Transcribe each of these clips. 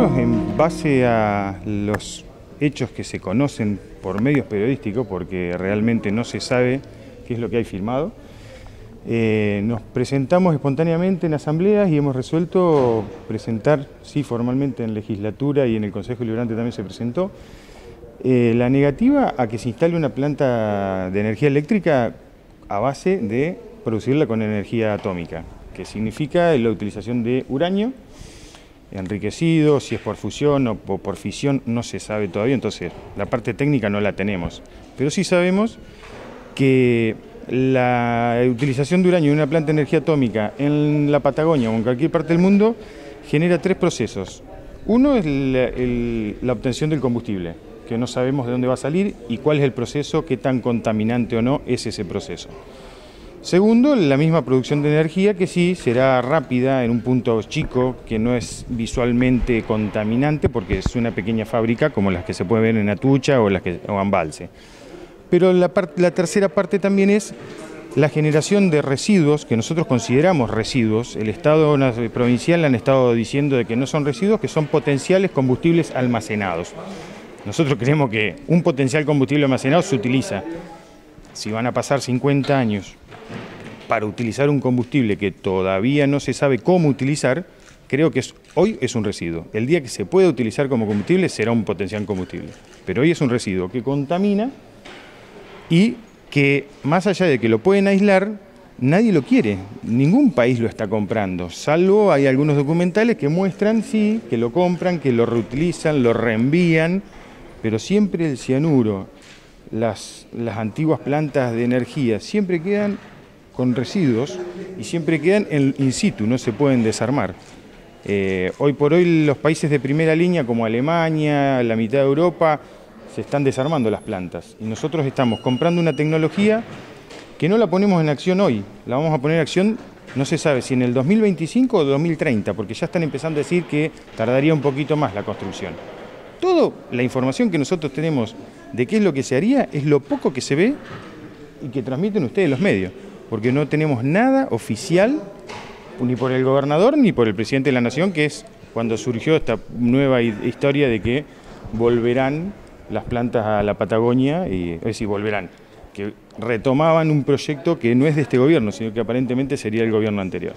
nosotros, en base a los hechos que se conocen por medios periodísticos, porque realmente no se sabe qué es lo que hay firmado, eh, nos presentamos espontáneamente en asambleas y hemos resuelto presentar, sí, formalmente en legislatura y en el Consejo Liberante también se presentó, eh, la negativa a que se instale una planta de energía eléctrica a base de producirla con energía atómica, que significa la utilización de uranio enriquecido, si es por fusión o por fisión, no se sabe todavía, entonces la parte técnica no la tenemos. Pero sí sabemos que la utilización de uranio en una planta de energía atómica en la Patagonia o en cualquier parte del mundo genera tres procesos. Uno es la obtención del combustible, que no sabemos de dónde va a salir y cuál es el proceso, qué tan contaminante o no es ese proceso. Segundo, la misma producción de energía que sí será rápida en un punto chico que no es visualmente contaminante porque es una pequeña fábrica como las que se puede ver en Atucha o las que o Ambalse. Pero la, la tercera parte también es la generación de residuos que nosotros consideramos residuos. El Estado provincial han estado diciendo de que no son residuos, que son potenciales combustibles almacenados. Nosotros creemos que un potencial combustible almacenado se utiliza. Si van a pasar 50 años para utilizar un combustible que todavía no se sabe cómo utilizar, creo que hoy es un residuo. El día que se pueda utilizar como combustible será un potencial combustible. Pero hoy es un residuo que contamina y que más allá de que lo pueden aislar, nadie lo quiere. Ningún país lo está comprando, salvo hay algunos documentales que muestran, sí, que lo compran, que lo reutilizan, lo reenvían, pero siempre el cianuro, las, las antiguas plantas de energía, siempre quedan con residuos y siempre quedan in situ, no se pueden desarmar. Eh, hoy por hoy los países de primera línea como Alemania, la mitad de Europa, se están desarmando las plantas y nosotros estamos comprando una tecnología que no la ponemos en acción hoy, la vamos a poner en acción no se sabe si en el 2025 o 2030, porque ya están empezando a decir que tardaría un poquito más la construcción. Toda la información que nosotros tenemos de qué es lo que se haría es lo poco que se ve y que transmiten ustedes los medios porque no tenemos nada oficial, ni por el gobernador ni por el presidente de la Nación, que es cuando surgió esta nueva historia de que volverán las plantas a la Patagonia, y, es decir, volverán, que retomaban un proyecto que no es de este gobierno, sino que aparentemente sería el gobierno anterior.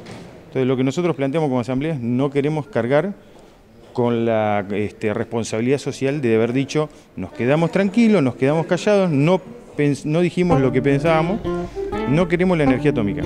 Entonces, lo que nosotros planteamos como asamblea es no queremos cargar con la este, responsabilidad social de haber dicho, nos quedamos tranquilos, nos quedamos callados, no, no dijimos lo que pensábamos, no queremos la energía atómica.